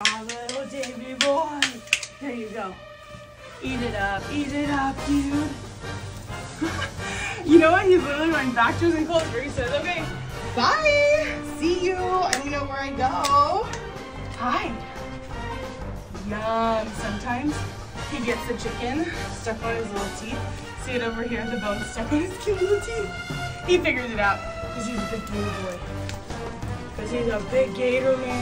Little Davy boy. There you go. Eat it up, eat it up, dude. you know what? He's literally going back to his enclosure. He says, okay, bye. See you. I don't know where I go. Hi. Yum. Sometimes he gets the chicken stuck on his little teeth. See it over here, the bone stuck on his cute little teeth. He figures it out because he's a big gator boy. Because he's a big gator man.